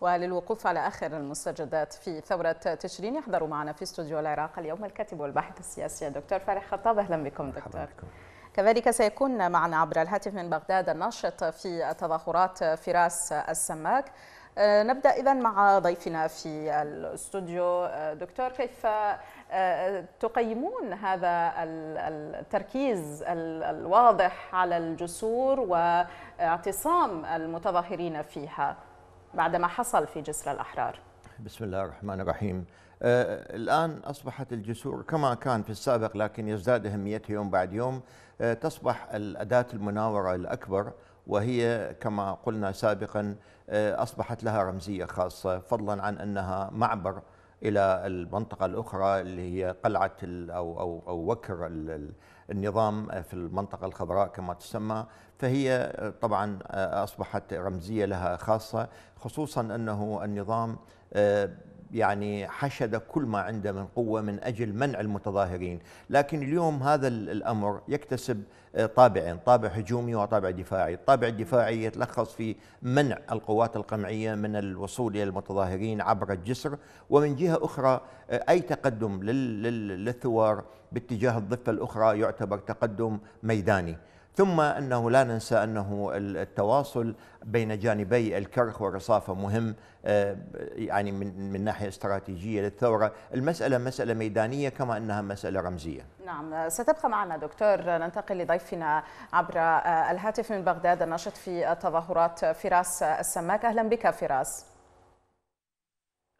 وللوقوف على آخر المستجدات في ثورة تشرين يحضر معنا في استوديو العراق اليوم الكاتب والباحث السياسي الدكتور فارح خطاب. أهلا بكم دكتور. كذلك سيكون معنا عبر الهاتف من بغداد الناشط في تظاهرات فراس السماك. آه، نبدأ إذا مع ضيفنا في الاستوديو. آه، دكتور كيف آه، تقيمون هذا التركيز الواضح على الجسور واعتصام المتظاهرين فيها؟ بعدما حصل في جسر الأحرار. بسم الله الرحمن الرحيم. آه الآن أصبحت الجسور كما كان في السابق لكن يزداد أهميتها يوم بعد يوم. آه تصبح الأداة المناورة الأكبر وهي كما قلنا سابقا آه أصبحت لها رمزية خاصة فضلا عن أنها معبر إلى المنطقة الأخرى اللي هي قلعة أو, أو, أو وكر النظام في المنطقة الخضراء كما تسمى فهي طبعا أصبحت رمزية لها خاصة خصوصا أنه النظام يعني حشد كل ما عنده من قوة من أجل منع المتظاهرين. لكن اليوم هذا الأمر يكتسب طابعين طابع هجومي وطابع دفاعي. الطابع الدفاعي يتلخص في منع القوات القمعية من الوصول إلى المتظاهرين عبر الجسر. ومن جهة أخرى أي تقدم للثوار باتجاه الضفة الأخرى يعتبر تقدم ميداني. ثم أنه لا ننسى أنه التواصل بين جانبي الكرخ والرصافة مهم آه، يعني من من ناحية استراتيجية للثورة، المسألة مسألة ميدانية كما أنها مسألة رمزية. نعم، ستبقى معنا دكتور ننتقل لضيفنا عبر آه، الهاتف من بغداد الناشط في تظاهرات فراس السماك، أهلا بك فراس.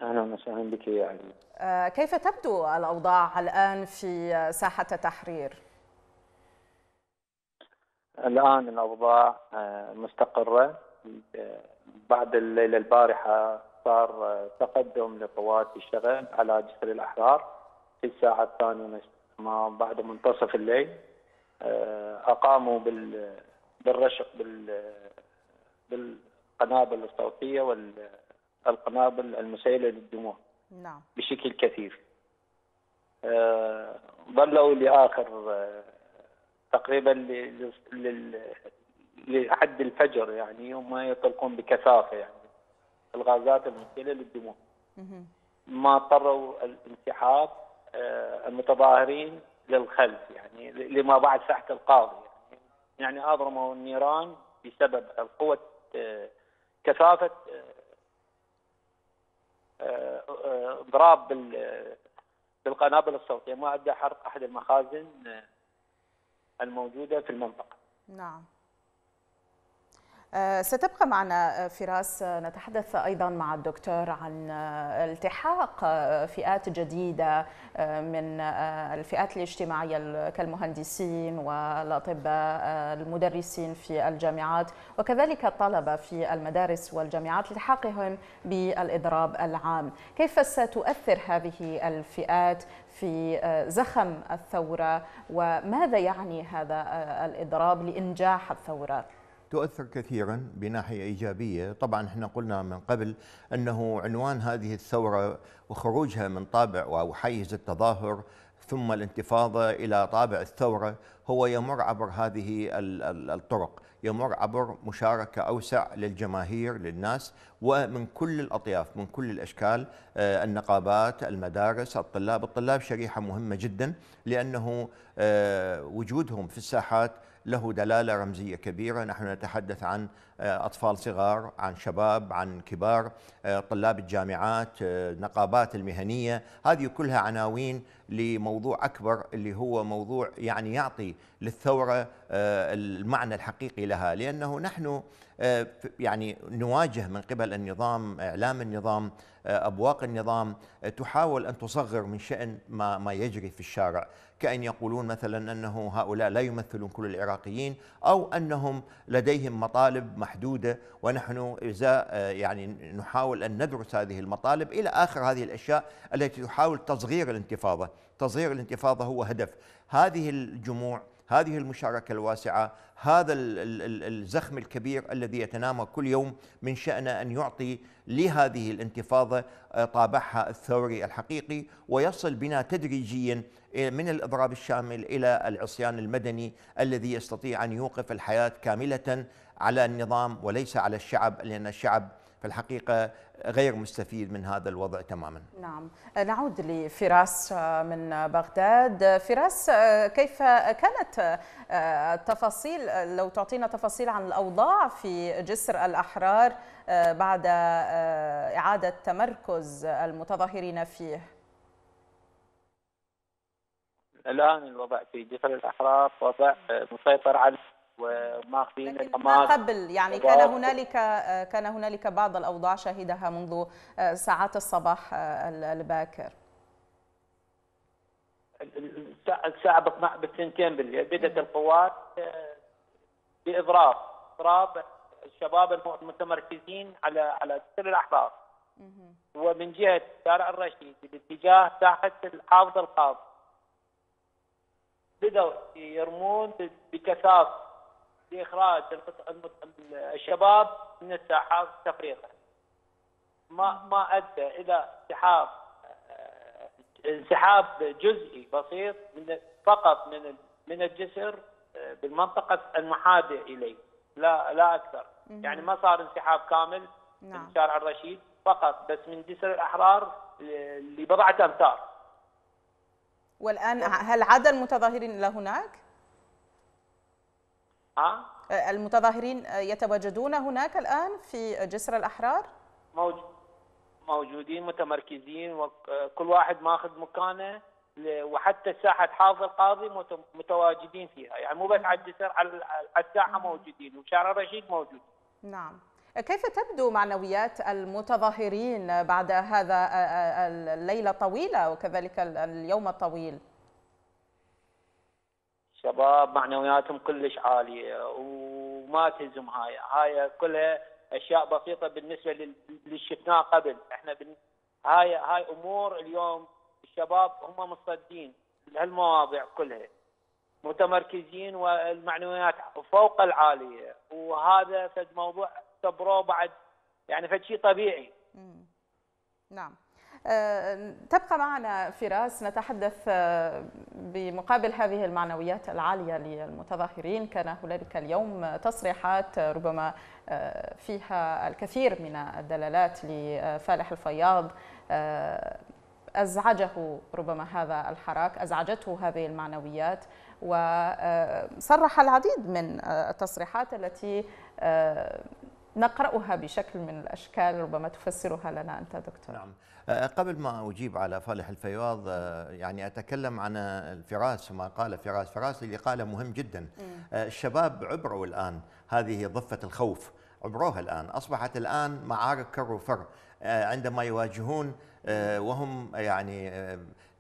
أهلا وسهلا بك يا علي. آه، كيف تبدو الأوضاع الآن في ساحة التحرير؟ الآن الأوضاع آه، مستقرة. بعد الليلة البارحة صار آه، تقدم لقوات الشغب على جسر الأحرار. في الساعة الثانية ما بعد منتصف الليل آه، أقاموا بالرشق بالقنابل الصوتية والقنابل المسيلة للدموع نعم. بشكل كثير. ظلوا لآخر تقريبا لحد الفجر يعني وما يطلقون بكثافة يعني. الغازات المسيله للدموع. ما اضطروا الانسحاب آه، المتظاهرين للخلف يعني لما بعد ساحة القاضي يعني. يعني اضرموا النيران بسبب القوة آه، كثافة آه، اضراب بالقنابل الصوتية. ما أدى حرق أحد المخازن الموجودة في المنطقة. نعم. ستبقى معنا آه، فراس. آه، نتحدث أيضا مع الدكتور عن التحاق فئات جديدة من الفئات الاجتماعية كالمهندسين والأطباء المدرسين في الجامعات وكذلك الطلبة في المدارس والجامعات التحاقهم بالإضراب العام، كيف ستؤثر هذه الفئات في زخم الثورة؟ وماذا يعني هذا الإضراب لإنجاح الثورة؟ تؤثر كثيرا بناحية إيجابية، طبعا إحنا قلنا من قبل أنه عنوان هذه الثورة وخروجها من طابع أو حيز التظاهر ثم الانتفاضة إلى طابع الثورة هو يمر عبر هذه الطرق، يمر عبر مشاركة أوسع للجماهير للناس ومن كل الأطياف من كل الأشكال آه، النقابات، المدارس، الطلاب، الطلاب شريحة مهمة جدا لأنه آه، وجودهم في الساحات له دلالة رمزية كبيرة، نحن نتحدث عن آه، أطفال صغار، عن شباب، عن كبار، آه، طلاب الجامعات، آه، المهنية، هذه كلها عناوين لموضوع أكبر اللي هو موضوع يعني يعطي للثورة المعنى الحقيقي لها، لأنه نحن يعني نواجه من قبل النظام إعلام النظام أبواق النظام تحاول أن تصغر من شأن ما ما يجري في الشارع. كأن يقولون مثلا أنه هؤلاء لا يمثلون كل العراقيين أو أنهم لديهم مطالب محدودة ونحن إذا آه، يعني نحاول أن ندرس هذه المطالب إلى آخر هذه الأشياء التي تحاول تصغير الانتفاضة. تصغير الانتفاضة هو هدف. هذه الجموع هذه المشاركة الواسعة هذا الزخم الكبير الذي يتنامى كل يوم من شأنه أن يعطي لهذه الانتفاضة آه، طابعها الثوري الحقيقي ويصل بنا تدريجيا من الإضراب الشامل إلى العصيان المدني الذي يستطيع أن يوقف الحياة كاملة على النظام وليس على الشعب لأن الشعب في الحقيقة غير مستفيد من هذا الوضع تماما. نعم. نعود لفراس من بغداد. فراس كيف كانت التفاصيل؟ لو تعطينا تفاصيل عن الأوضاع في جسر الأحرار بعد إعادة تمركز المتظاهرين فيه. الآن الوضع في جسر الأحرار وضع مسيطر عليه وماخذين ما قبل يعني كان هنالك كان هنالك بعض الأوضاع شهدها منذ ساعات الصباح الباكر. الساعة بالثنتين بالليل بدأت القوات باضراب إضراب الشباب المتمركزين على على جسر الأحرار. ومن جهة شارع الرشيد باتجاه ساحة الحافظ القاضي بدأوا يرمون بكثافة لإخراج الشباب من الساحات تفريقا. ما ما أدى إلى انسحاب انسحاب جزئي بسيط من فقط من من الجسر بالمنطقة المحاذية إليه. لا لا أكثر. يعني ما صار انسحاب كامل نعم. من شارع الرشيد فقط بس من جسر الأحرار لبضعة أمتار. والآن هل عاد المتظاهرين إلى هناك؟ ها؟ المتظاهرين يتواجدون هناك الآن في جسر الأحرار؟ موجود موجودين متمركزين وكل واحد ماخذ مكانه وحتى ساحة حافظ القاضي متواجدين فيها يعني مو بس على الجسر على الساحة موجودين وشارع الرشيد موجود نعم كيف تبدو معنويات المتظاهرين بعد هذا الليلة الطويلة وكذلك اليوم الطويل؟ شباب معنوياتهم كلش عالية. وما تهزم هاي. هاي كلها أشياء بسيطة بالنسبة اللي شفناه قبل. إحنا بن... هاي هاي أمور اليوم الشباب هم مصدين لهالمواضيع كلها. متمركزين والمعنويات فوق العالية. وهذا فد موضوع اعتبروه بعد يعني فد شيء طبيعي. نعم. تبقى معنا فراس. نتحدث بمقابل هذه المعنويات العالية للمتظاهرين. كان هنالك اليوم تصريحات ربما فيها الكثير من الدلالات لفالح الفياض. أزعجه ربما هذا الحراك أزعجته هذه المعنويات. وصرح العديد من التصريحات التي نقرأها بشكل من الأشكال ربما تفسرها لنا أنت دكتور. نعم. قبل ما أجيب على فالح الفياض يعني أتكلم عن الفراس وما قال فراس. فراس اللي قاله مهم جدا. م. الشباب عبروا الآن هذه ضفة الخوف. عبروها الآن. أصبحت الآن معارك كر وفر عندما يواجهون وهم يعني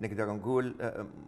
نقدر نقول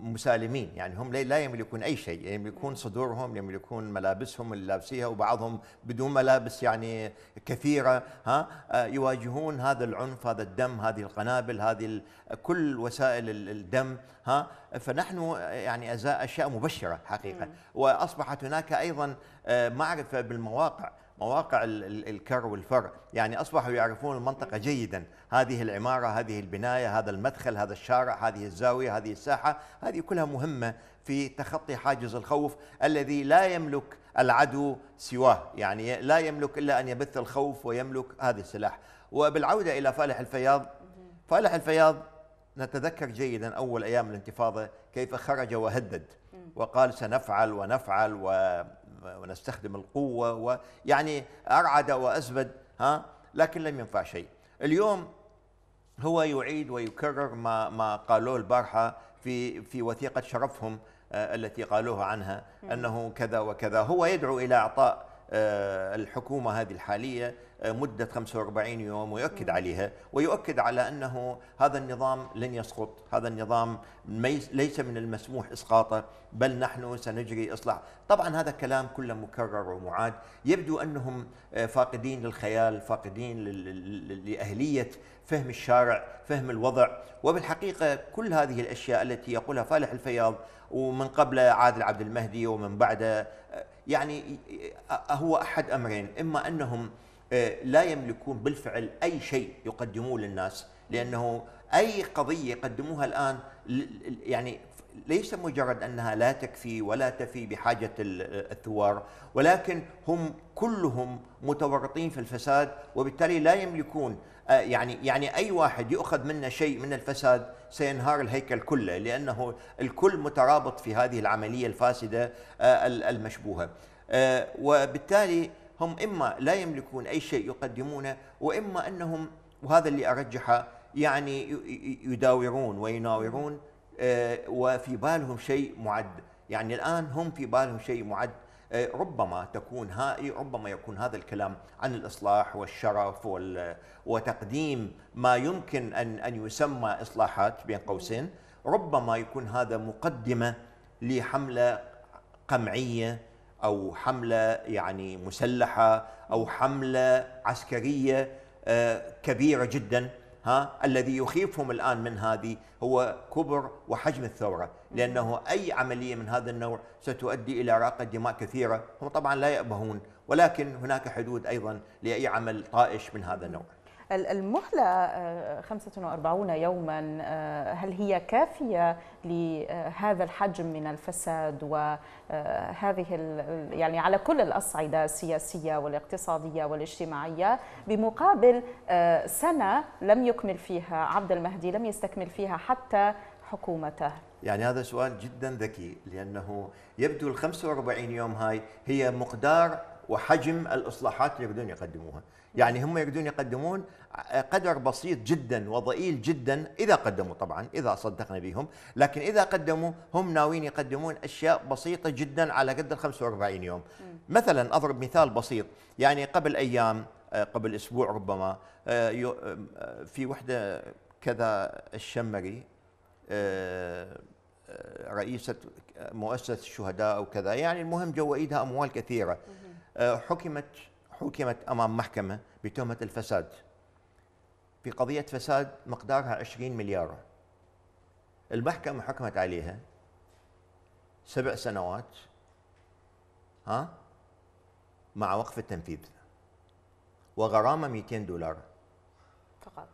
مسالمين. يعني هم لا يملكون أي شيء. يملكون صدورهم يملكون ملابسهم اللي لابسيها وبعضهم بدون ملابس يعني كثيرة. ها؟ يواجهون هذا العنف هذا الدم هذه القنابل هذه كل وسائل الدم. ها؟ فنحن يعني أشياء مبشرة حقيقة. وأصبحت هناك أيضا معرفة بالمواقع. مواقع الكر والفر. يعني أصبحوا يعرفون المنطقة جيدا. هذه العمارة هذه البناية هذا المدخل هذا الشارع هذه الزاوية هذه الساحة هذه كلها مهمة في تخطي حاجز الخوف الذي لا يملك العدو سواه. يعني لا يملك إلا أن يبث الخوف ويملك هذا السلاح. وبالعودة إلى فالح الفياض فالح الفياض نتذكر جيدا أول أيام الانتفاضة كيف خرج وهدد. وقال سنفعل ونفعل و ونستخدم القوة ويعني أرعد وأزبد ها؟ لكن لم ينفع شيء. اليوم هو يعيد ويكرر ما ما قالوه البارحة في في وثيقة شرفهم التي قالوها عنها أنه كذا وكذا. هو يدعو إلى إعطاء الحكومة هذه الحالية مدة 45 يوم ويؤكد عليها ويؤكد على أنه هذا النظام لن يسقط هذا النظام ليس من المسموح إسقاطه بل نحن سنجري إصلاح. طبعا هذا كلام كله مكرر ومعاد. يبدو أنهم فاقدين للخيال فاقدين لأهلية فهم الشارع فهم الوضع. وبالحقيقة كل هذه الأشياء التي يقولها فالح الفياض ومن قبل عادل عبد المهدي ومن بعده يعني هو أحد أمرين. إما أنهم لا يملكون بالفعل أي شيء يقدموه للناس لأنه أي قضية يقدموها الآن يعني ليس مجرد أنها لا تكفي ولا تفي بحاجة الثوار ولكن هم كلهم متورطين في الفساد وبالتالي لا يملكون آه، يعني يعني أي واحد يؤخذ منه شيء من الفساد سينهار الهيكل كله لأنه الكل مترابط في هذه العملية الفاسدة آه، المشبوهة. آه، وبالتالي هم إما لا يملكون أي شيء يقدمونه وإما أنهم وهذا اللي أرجحه يعني يداورون ويناورون وفي بالهم شيء معد. يعني الآن هم في بالهم شيء معد. آه، ربما تكون هاي ربما يكون هذا الكلام عن الإصلاح والشرف وتقديم ما يمكن أن أن يسمى إصلاحات بين قوسين. ربما يكون هذا مقدمة لحملة قمعية أو حملة يعني مسلحة أو حملة عسكرية آه، كبيرة جدا. ها الذي يخيفهم الآن من هذه هو كبر وحجم الثورة. لأنه أي عملية من هذا النوع ستؤدي إلى راقه دماء كثيرة. هم طبعا لا يأبهون ولكن هناك حدود أيضا لأي عمل طائش من هذا النوع. المهلة 45 آه، يوما آه، هل هي كافية لهذا الحجم من الفساد وهذه يعني على كل الأصعدة السياسية والاقتصادية والاجتماعية بمقابل آه، سنة لم يكمل فيها عبد المهدي لم يستكمل فيها حتى حكومته. يعني هذا سؤال جدا ذكي لأنه يبدو ال 45 يوم هاي هي مقدار وحجم الإصلاحات اللي يريدون يقدموها. يعني هم يريدون يقدمون قدر بسيط جدا وضئيل جدا إذا قدموا طبعا إذا صدقنا بهم. لكن إذا قدموا هم ناويين يقدمون أشياء بسيطة جدا على قد ال 45 يوم. مثلا أضرب مثال بسيط. يعني قبل أيام آه، قبل أسبوع ربما آه، آه، في وحدة كذا الشمري رئيسة مؤسسة الشهداء أو كذا يعني المهم جو إيدها أموال كثيرة. حكمت حكمت أمام محكمة بتهمة الفساد. في قضية فساد مقدارها 20 مليار. المحكمة حكمت عليها سبع سنوات ها مع وقف التنفيذ. وغرامة 200 دولار. فقط.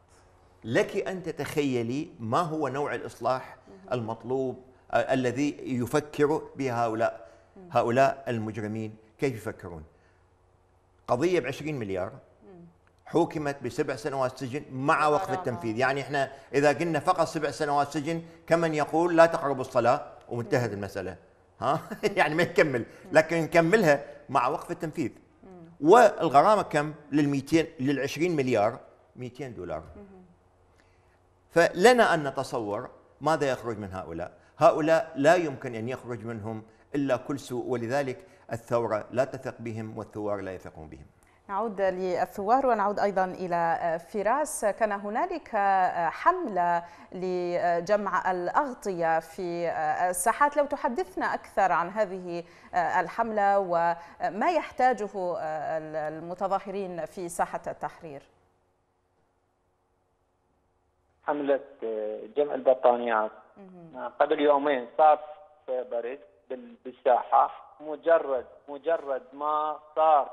لك أن تتخيلي ما هو نوع الإصلاح المطلوب الذي يفكر به هؤلاء هؤلاء المجرمين. كيف يفكرون؟ قضية ب 20 مليار حوكمت بسبع سنوات سجن مع وقف التنفيذ. يعني إحنا إذا قلنا فقط سبع سنوات سجن كمن يقول لا تقربوا الصلاة؟ وانتهت المسألة. ها؟ يعني ما يكمل. لكن نكملها مع وقف التنفيذ. والغرامة كم؟ لل 200 لل 20 مليار 200 دولار. فلنا أن نتصور ماذا يخرج من هؤلاء. هؤلاء لا يمكن أن يخرج منهم إلا كل سوء ولذلك الثورة لا تثق بهم والثوار لا يثقون بهم. نعود للثوار ونعود أيضا إلى فراس. كان هنالك حملة لجمع الأغطية في الساحات. لو تحدثنا أكثر عن هذه الحملة وما يحتاجه المتظاهرين في ساحة التحرير. حملة جمع البطانيات قبل يومين صار برد بالساحة. مجرد مجرد ما صار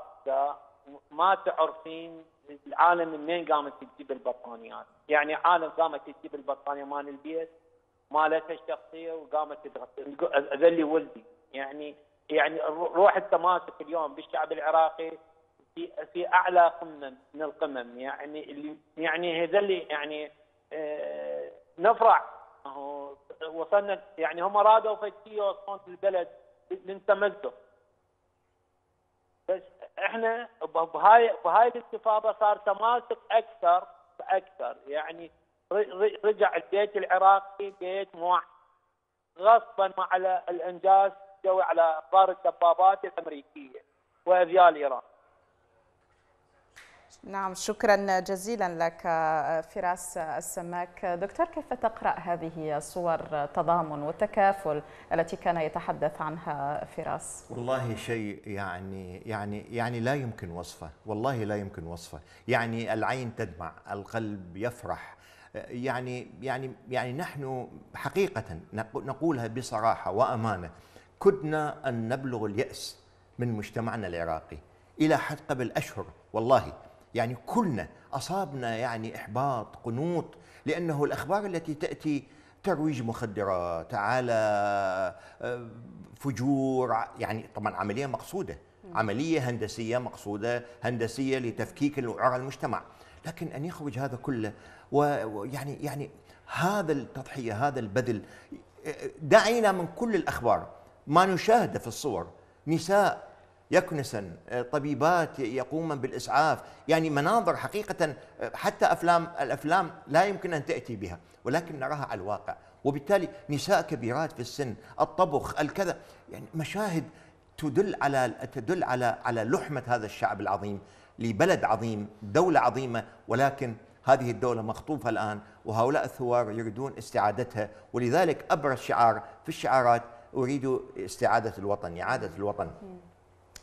ما تعرفين العالم منين قامت تجيب البطانيات يعني عالم قامت تجيب البطانيه مال البيت مالتها الشخصية وقامت اذلي ولدي. يعني يعني روح التماسك اليوم بالشعب العراقي في في أعلى قمه من القمم. يعني اللي يعني هذول يعني آه نفرح وصلنا يعني هم رادوا فتيه يوصلون البلد للتمزق بس إحنا بهاي بهاي الانتفاضه صار تماسك أكثر فاكثر يعني رجع البيت العراقي بيت موحد غصبا على الأنجاز جو على أخبار الدبابات الأمريكية وأذيال إيران. نعم شكرا جزيلا لك فراس السماك. دكتور كيف تقرأ هذه صور تضامن والتكافل التي كان يتحدث عنها فراس؟ والله شيء يعني يعني يعني لا يمكن وصفه والله لا يمكن وصفه. يعني العين تدمع القلب يفرح. يعني يعني يعني نحن حقيقة نقولها بصراحة وأمانة كدنا أن نبلغ اليأس من مجتمعنا العراقي إلى حد قبل أشهر والله. يعني كلنا أصابنا يعني إحباط قنوط لأنه الأخبار التي تأتي ترويج مخدرات على آه، فجور يعني طبعا عملية مقصودة عملية هندسية مقصودة هندسية لتفكيك وعر المجتمع. لكن أن يخرج هذا كله ويعني يعني هذا التضحية هذا البذل دعينا من كل الأخبار ما نشاهده في الصور نساء يكنسن طبيبات يقومن بالإسعاف. يعني مناظر حقيقة حتى أفلام الأفلام لا يمكن أن تأتي بها ولكن نراها على الواقع. وبالتالي نساء كبيرات في السن الطبخ الكذا يعني مشاهد تدل على تدل على على لحمة هذا الشعب العظيم لبلد عظيم دولة عظيمة. ولكن هذه الدولة مخطوفة الآن وهؤلاء الثوار يريدون استعادتها. ولذلك أبرز شعار في الشعارات أريد استعادة الوطن إعادة الوطن.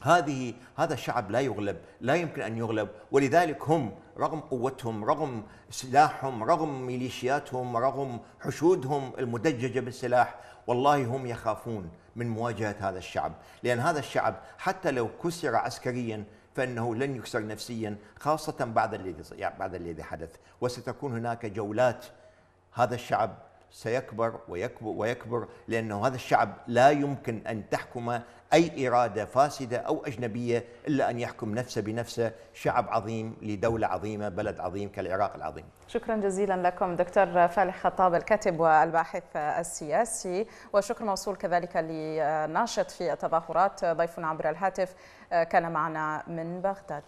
هذه هذا الشعب لا يغلب لا يمكن أن يغلب. ولذلك هم رغم قوتهم رغم سلاحهم رغم ميليشياتهم رغم حشودهم المدججة بالسلاح والله هم يخافون من مواجهة هذا الشعب. لأن هذا الشعب حتى لو كسر عسكريا فإنه لن يكسر نفسيا خاصة بعد الذي يعني بعد الذي حدث. وستكون هناك جولات هذا الشعب سيكبر ويكبر ويكبر لأنه هذا الشعب لا يمكن أن تحكم أي إرادة فاسدة أو أجنبية إلا أن يحكم نفسه بنفسه شعب عظيم لدولة عظيمة بلد عظيم كالعراق العظيم. شكرا جزيلا لكم دكتور فالح خطاب الكاتب والباحث السياسي وشكر موصول كذلك لناشط في التظاهرات ضيفنا عبر الهاتف كان معنا من بغداد.